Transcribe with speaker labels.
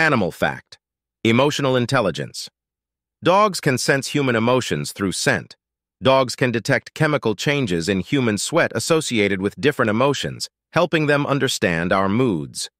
Speaker 1: Animal fact. Emotional intelligence. Dogs can sense human emotions through scent. Dogs can detect chemical changes in human sweat associated with different emotions, helping them understand our moods.